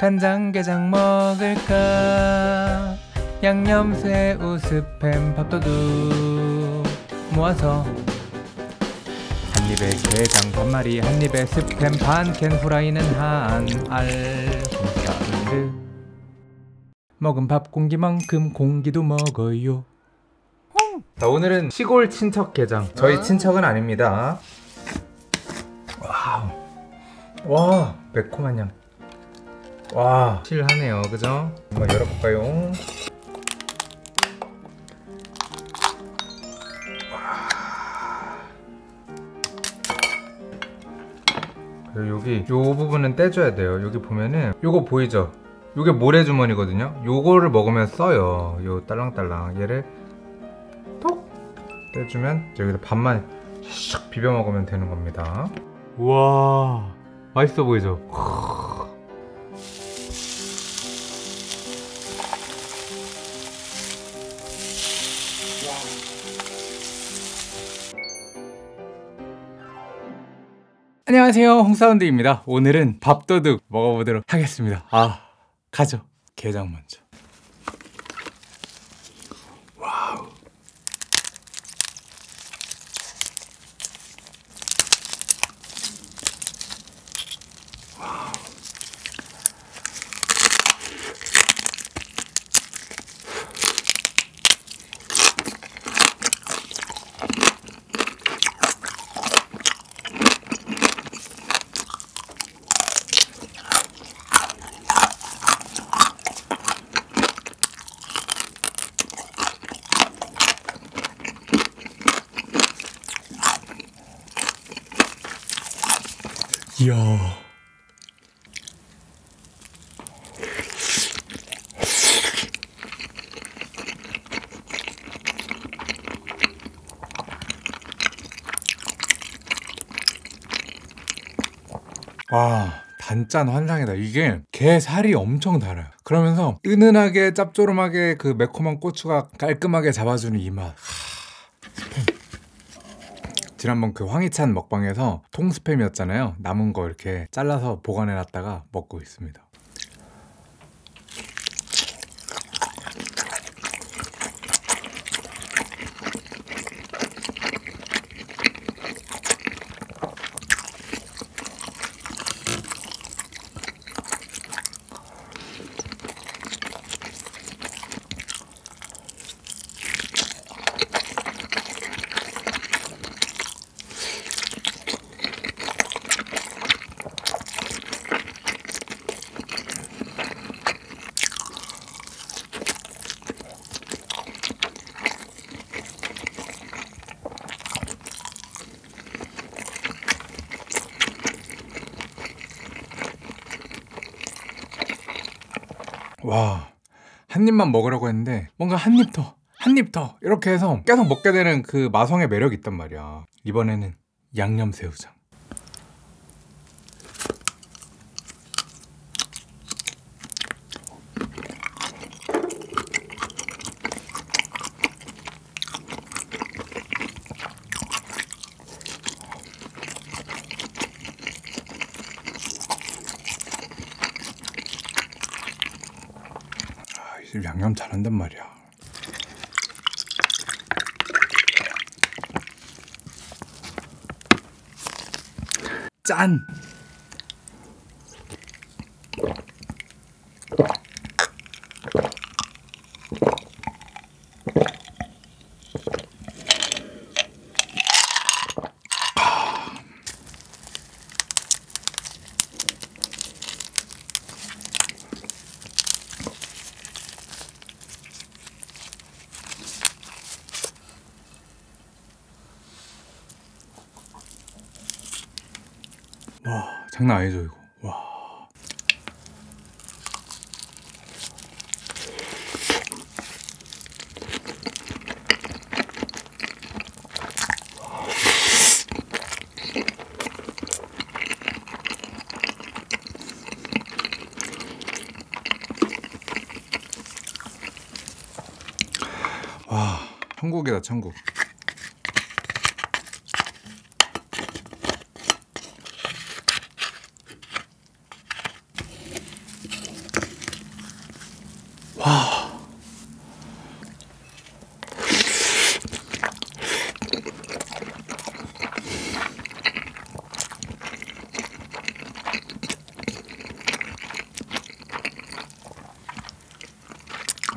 간장게장 먹을까? 양념새우 스팸 밥도둑 모아서 한 입에 게장 반 마리 한 입에 스팸 반 캔 후라이는 한알 먹은 밥 공기만큼 공기도 먹어요. 자 오늘은 시골 친척 게장. 저희 친척은 아닙니다. 와우. 와 매콤한 향 와, 실하네요. 그죠? 한번 열어볼까요? 그리고 여기 요 부분은 떼줘야 돼요. 여기 보면은 요거 보이죠? 요게 모래주머니거든요. 요거를 먹으면 써요. 요 딸랑딸랑 얘를 톡 떼주면 여기다 밥만 샥 비벼 먹으면 되는 겁니다. 우와 맛있어 보이죠? 안녕하세요. 홍사운드입니다. 오늘은 밥도둑 먹어보도록 하겠습니다. 아 가죠. 게장 먼저 이야. 와 단짠 환상이다. 이게 게 살이 엄청 달아요. 그러면서 은은하게 짭조름하게 그 매콤한 고추가 깔끔하게 잡아주는 이맛 지난번 그 황희찬 먹방에서 통스팸이었잖아요. 남은 거 이렇게 잘라서 보관해 놨다가 먹고 있습니다 와, 한 입만 먹으려고 했는데 뭔가 한 입 더, 한 입 더 이렇게 해서 계속 먹게 되는 그 마성의 매력이 있단 말이야. 이번에는 양념 새우장. 집 양념 잘한단 말이야. 짠! 와, 장난 아니죠, 이거. 와. 와, 천국이다, 천국.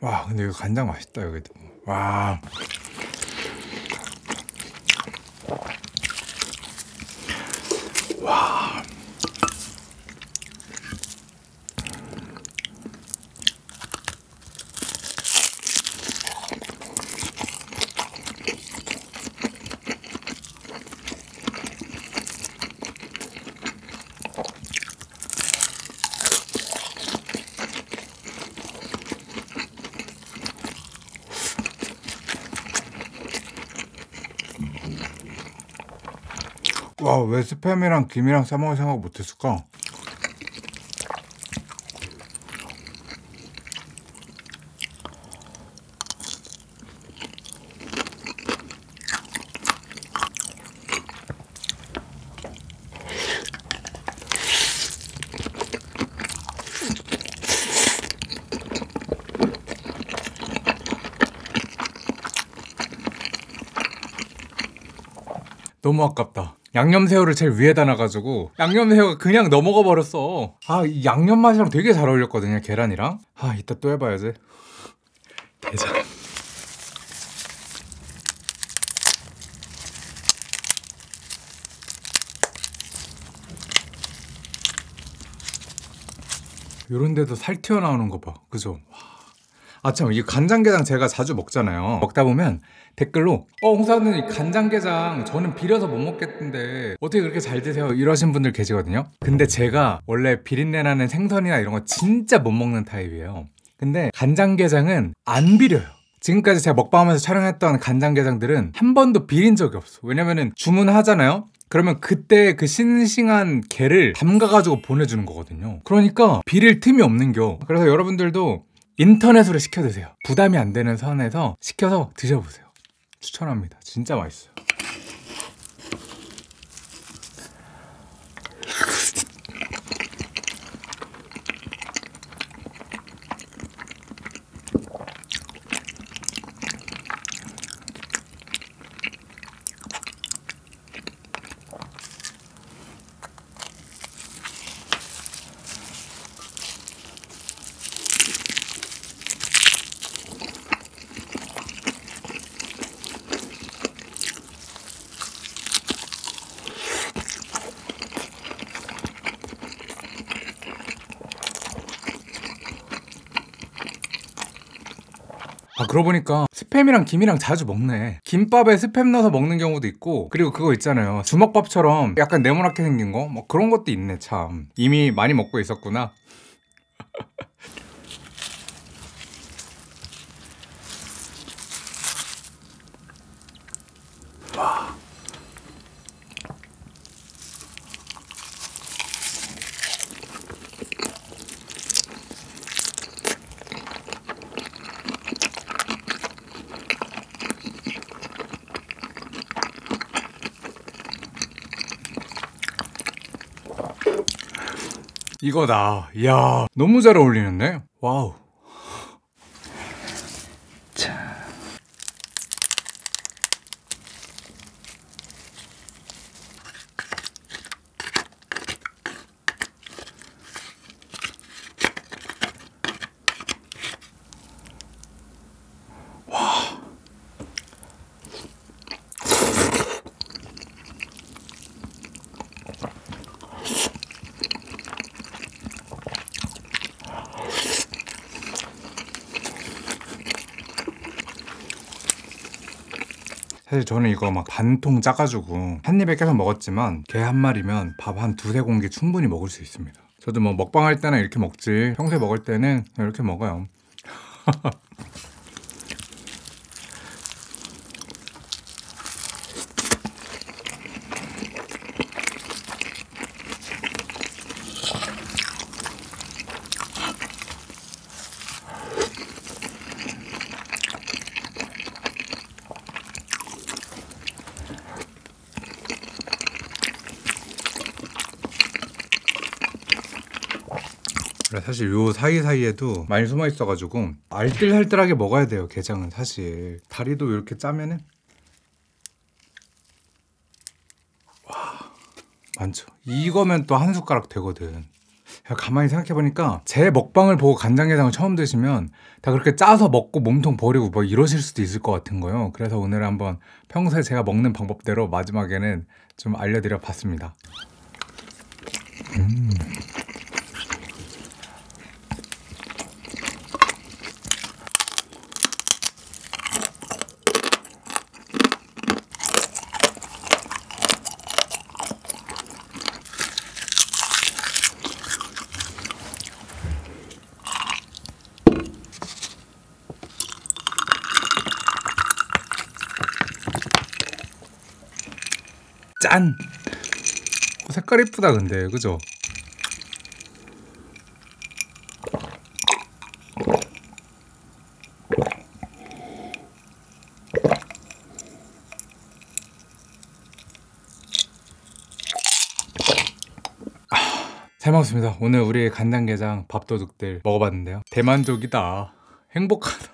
와 근데 이거 간장 맛있다 여기도. 와. 와, 왜 스팸이랑 김이랑 싸먹을 생각 못했을까? 너무 아깝다. 양념새우를 제일 위에다 놔가지고 양념새우가 그냥 넘어가 버렸어. 아, 이 양념 맛이랑 되게 잘 어울렸거든요, 계란이랑. 아, 이따 또 해봐야지. 대장. 요런 데도 살 튀어나오는 거 봐. 그죠? 아 참 이 간장게장 제가 자주 먹잖아요. 먹다 보면 댓글로 어 홍사는 이 간장게장 저는 비려서 못 먹겠는데 어떻게 그렇게 잘 드세요? 이러신 분들 계시거든요. 근데 제가 원래 비린내 나는 생선이나 이런 거 진짜 못 먹는 타입이에요. 근데 간장게장은 안 비려요. 지금까지 제가 먹방하면서 촬영했던 간장게장들은 한 번도 비린 적이 없어. 왜냐면은 주문하잖아요? 그러면 그때 그 싱싱한 게를 담가가지고 보내주는 거거든요. 그러니까 비릴 틈이 없는겨. 그래서 여러분들도 인터넷으로 시켜 드세요. 부담이 안 되는 선에서 시켜서 드셔보세요. 추천합니다. 진짜 맛있어요. 그러고 보니까 스팸이랑 김이랑 자주 먹네. 김밥에 스팸 넣어서 먹는 경우도 있고 그리고 그거 있잖아요. 주먹밥처럼 약간 네모나게 생긴 거? 뭐 그런 것도 있네 참. 이미 많이 먹고 있었구나 이거다. 이야, 너무 잘 어울리는데? 와우. 사실 저는 이거 막 반통 짜가지고 한 입에 계속 먹었지만 게한 마리면 밥 한 두세 공기 충분히 먹을 수 있습니다. 저도 뭐 먹방 할 때는 이렇게 먹지 평소에 먹을 때는 이렇게 먹어요. 사실 요 사이사이에도 많이 숨어 있어가지고 알뜰살뜰하게 먹어야 돼요 게장은 사실 다리도 이렇게 짜면은 와 많죠 이거면 또 한 숟가락 되거든 가만히 생각해보니까 제 먹방을 보고 간장게장을 처음 드시면 다 그렇게 짜서 먹고 몸통 버리고 뭐 이러실 수도 있을 것 같은 거예요. 그래서 오늘 한번 평소에 제가 먹는 방법대로 마지막에는 좀 알려드려 봤습니다. 음. 짠! 어, 색깔 이쁘다 근데 그죠? 아, 잘 먹었습니다. 오늘 우리 간장게장 밥도둑들 먹어봤는데요. 대만족이다. 행복하다.